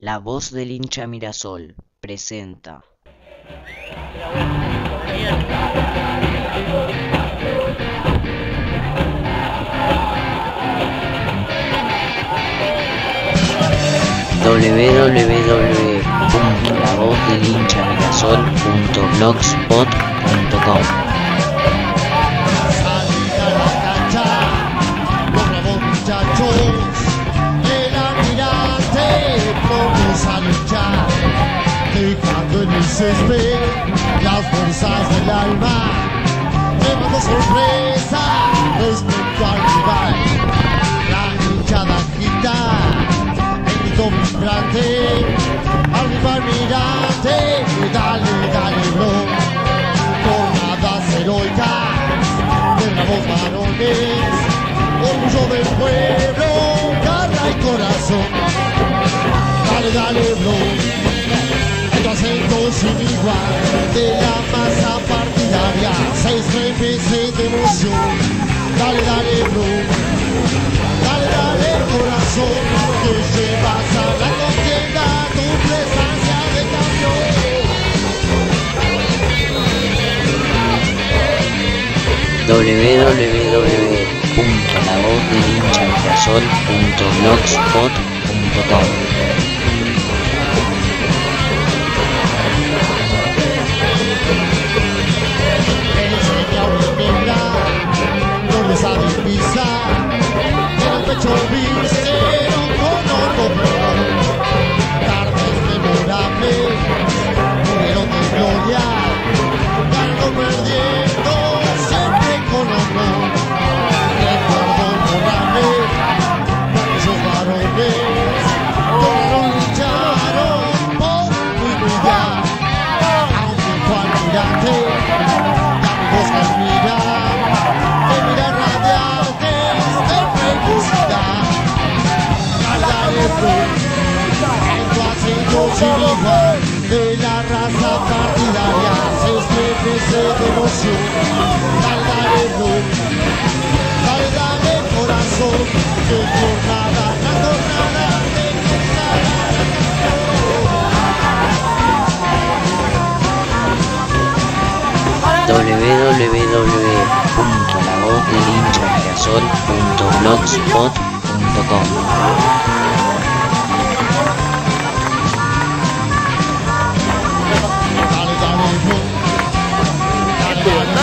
La voz del hincha Mirasol presenta. www.lavozdelinchamirasol.blogspot.com las fuerzas del alma, llevando sorpresa respecto al rival, la hinchada agita, el grito vibrante, sin igual, de la masa partidaria, se estremece de emoción. Dale, dale, bro, dale, dale, corazón, que llevas a la contienda tu presencia de campeón. www.lavozdelinchamirasol.blogspot.com pisar, de la raza partidaria, se estremece de emoción. Dale, dale, corazón, que jornada, la jornada, de www.lavozdelinchamirasol.blogspot.com Dale,